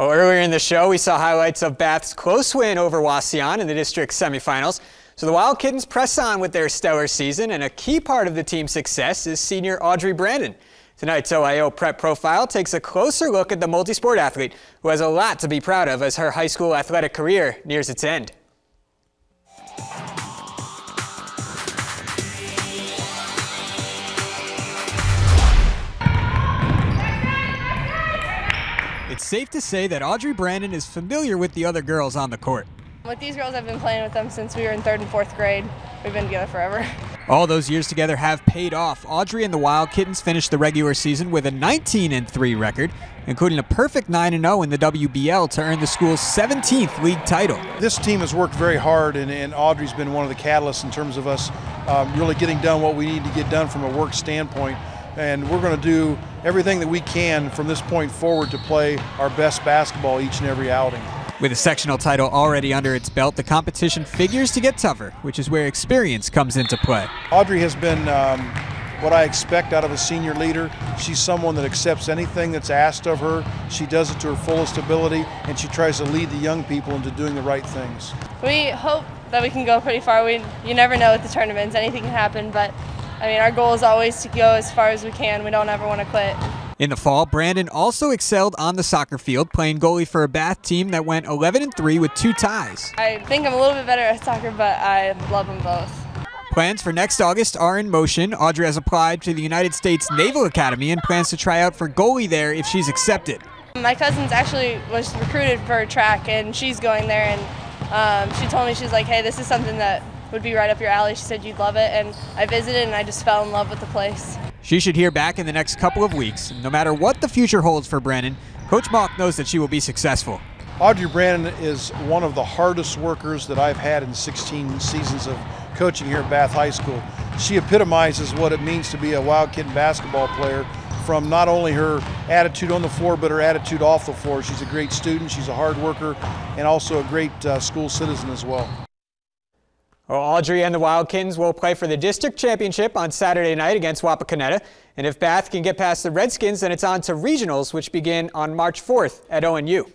Well, earlier in the show, we saw highlights of Bath's close win over Wauseon in the district semifinals. So the Wild Kittens press on with their stellar season, and a key part of the team's success is senior Audrey Brandon. Tonight's OIO Prep Profile takes a closer look at the multi-sport athlete who has a lot to be proud of as her high school athletic career nears its end. It's safe to say that Audrey Brandon is familiar with the other girls on the court. With these girls, I've been playing with them since we were in third and fourth grade. We've been together forever. All those years together have paid off. Audrey and the Wild Kittens finished the regular season with a 19 3 record, including a perfect 9 0 in the WBL to earn the school's 17th league title. This team has worked very hard, and, and Audrey's been one of the catalysts in terms of us um, really getting done what we need to get done from a work standpoint and we're going to do everything that we can from this point forward to play our best basketball each and every outing. With a sectional title already under its belt, the competition figures to get tougher, which is where experience comes into play. Audrey has been um, what I expect out of a senior leader. She's someone that accepts anything that's asked of her. She does it to her fullest ability, and she tries to lead the young people into doing the right things. We hope that we can go pretty far. We, you never know with the tournaments, anything can happen, but I mean, our goal is always to go as far as we can. We don't ever want to quit. In the fall, Brandon also excelled on the soccer field, playing goalie for a Bath team that went 11 and 3 with two ties. I think I'm a little bit better at soccer, but I love them both. Plans for next August are in motion. Audrey has applied to the United States Naval Academy and plans to try out for goalie there if she's accepted. My cousin's actually was recruited for track, and she's going there, and um, she told me she's like, hey, this is something that would be right up your alley. She said you'd love it, and I visited and I just fell in love with the place. She should hear back in the next couple of weeks. No matter what the future holds for Brandon, Coach Malk knows that she will be successful. Audrey Brandon is one of the hardest workers that I've had in 16 seasons of coaching here at Bath High School. She epitomizes what it means to be a Wild Kitten basketball player from not only her attitude on the floor, but her attitude off the floor. She's a great student, she's a hard worker, and also a great uh, school citizen as well. Well, Audrey and the Wild Kittens will play for the district championship on Saturday night against Wapakoneta. And if Bath can get past the Redskins, then it's on to regionals, which begin on March 4th at ONU.